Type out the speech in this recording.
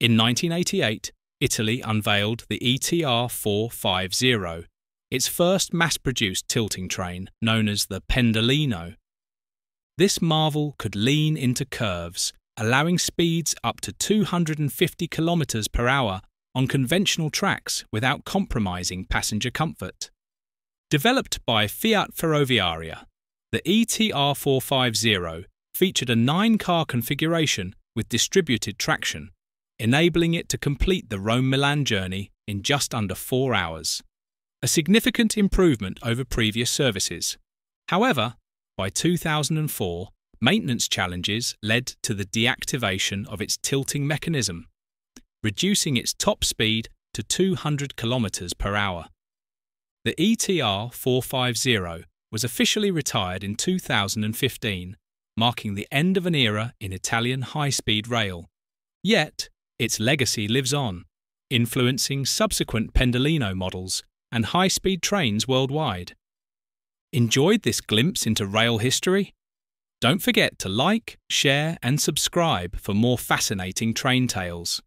In 1988, Italy unveiled the ETR 450, its first mass produced tilting train known as the Pendolino. This marvel could lean into curves, allowing speeds up to 250 km per hour on conventional tracks without compromising passenger comfort. Developed by Fiat Ferroviaria, the ETR 450 featured a nine car configuration with distributed traction, enabling it to complete the Rome Milan journey in just under four hours. A significant improvement over previous services. However, by 2004, maintenance challenges led to the deactivation of its tilting mechanism, reducing its top speed to 200 km per hour. The ETR 450 was officially retired in 2015, marking the end of an era in Italian high speed rail. Yet, its legacy lives on, influencing subsequent Pendolino models and high speed trains worldwide. Enjoyed this glimpse into rail history? Don't forget to like, share, and subscribe for more fascinating train tales.